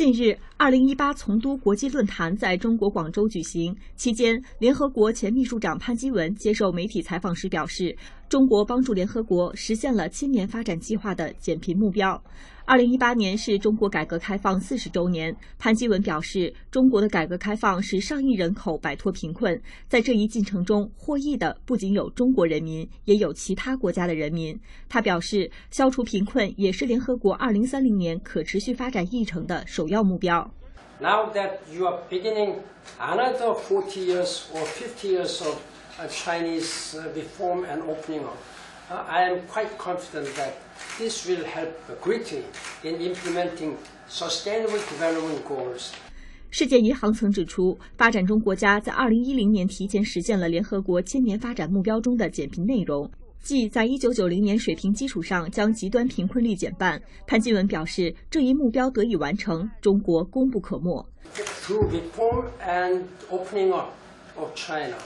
近日，二零一八从都国际论坛在中国广州举行。期间，联合国前秘书长潘基文接受媒体采访时表示，中国帮助联合国实现了千年发展计划的减贫目标。二零一八年是中国改革开放四十周年。潘基文表示，中国的改革开放使上亿人口摆脱贫困，在这一进程中获益的不仅有中国人民，也有其他国家的人民。他表示，消除贫困也是联合国二零三零年可持续发展议程的首要目标。Now that you are beginning another forty years or fifty years of Chinese reform and opening up. I am quite confident that this will help greatly in implementing sustainable development goals. 世界银行曾指出，发展中国家在2010年提前实现了联合国千年发展目标中的减贫内容，即在1990年水平基础上将极端贫困率减半。潘基文表示，这一目标得以完成，中国功不可没。Through reform and opening up of China,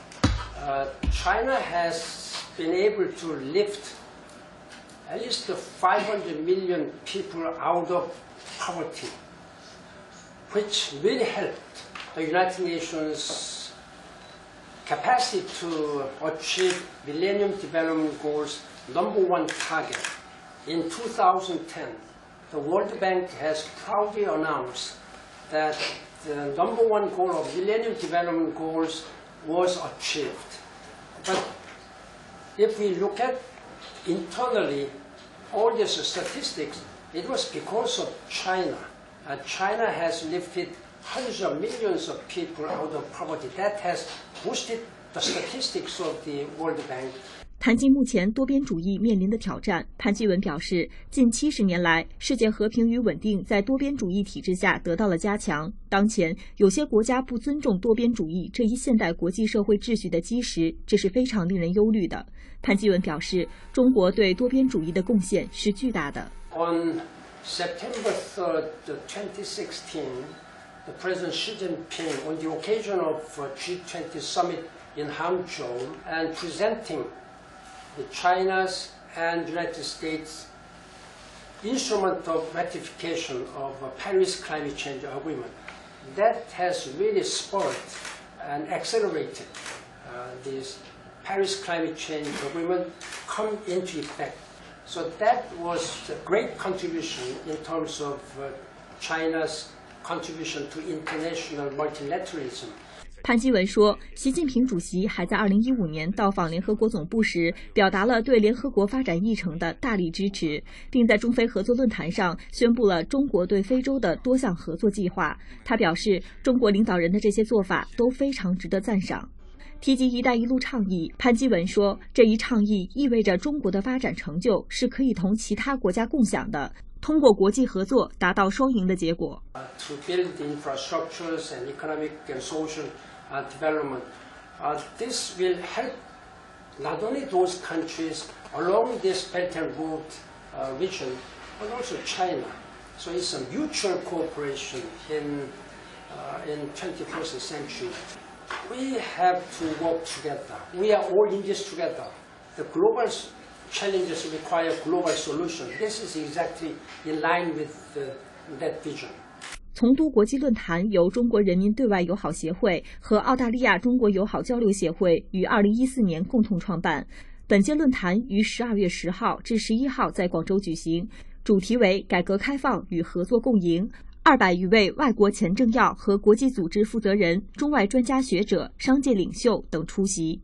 China has been able to lift at least 500 million people out of poverty, which really helped the United Nations capacity to achieve Millennium Development Goals number one target. In 2010, the World Bank has proudly announced that the number one goal of Millennium Development Goals was achieved. But if we look at internally all these statistics, it was because of China. Uh, China has lifted hundreds of millions of people out of poverty. That has boosted the statistics of the World Bank 谈及目前多边主义面临的挑战，潘基文表示，近七十年来，世界和平与稳定在多边主义体制下得到了加强。当前，有些国家不尊重多边主义这一现代国际社会秩序的基石，这是非常令人忧虑的。潘基文表示，中国对多边主义的贡献是巨大的。On September 3rd, 2016, the President Xi Jinping, on the occasion of G20 summit in Hangzhou, and presenting the China's and United States instrument of ratification of a Paris climate change agreement. That has really spurred and accelerated uh, this Paris climate change agreement come into effect. So that was a great contribution in terms of uh, China's contribution to international multilateralism. 潘基文说，习近平主席还在2015年到访联合国总部时，表达了对联合国发展议程的大力支持，并在中非合作论坛上宣布了中国对非洲的多项合作计划。他表示，中国领导人的这些做法都非常值得赞赏。提及“一带一路”倡议，潘基文说，这一倡议意味着中国的发展成就是可以同其他国家共享的，通过国际合作达到双赢的结果。Uh, development. Uh, this will help not only those countries along this Belt and Road uh, region, but also China. So it's a mutual cooperation in, in 21st century. We have to work together. We are all in this together. The global challenges require global solutions. This is exactly in line with that vision. 从都国际论坛由中国人民对外友好协会和澳大利亚中国友好交流协会于二零一四年共同创办。本届论坛于十二月十号至十一号在广州举行，主题为“改革开放与合作共赢”。二百余位外国前政要和国际组织负责人、中外专家学者、商界领袖等出席。